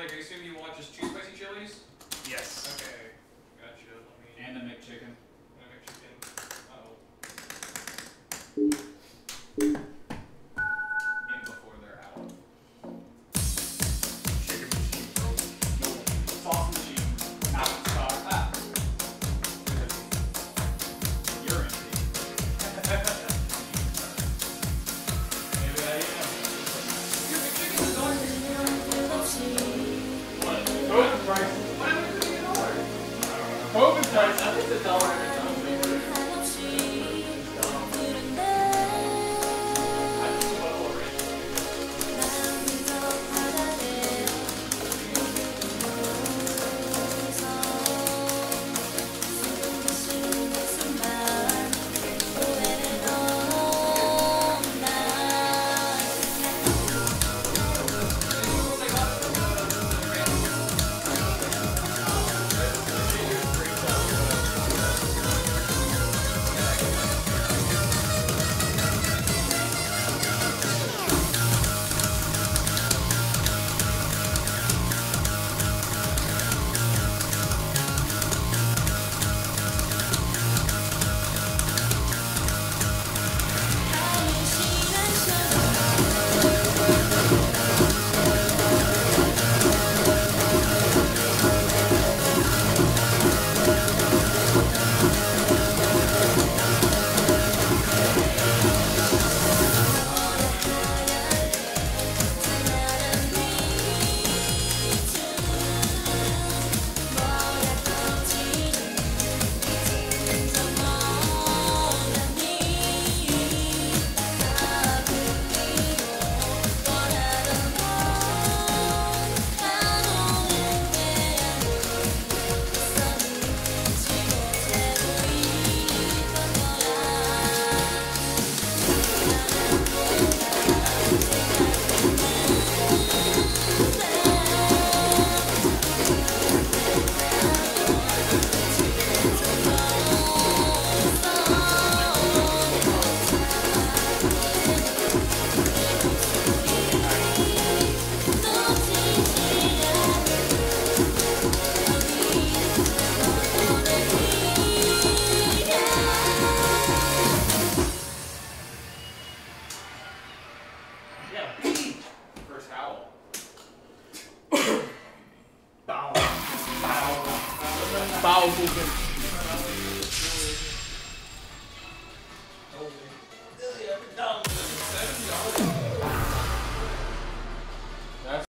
Like, I assume you want just two spicy chilies? Yes. Okay, gotcha. Let me... And a McChicken. And a McChicken. Uh oh COVID prices. palco.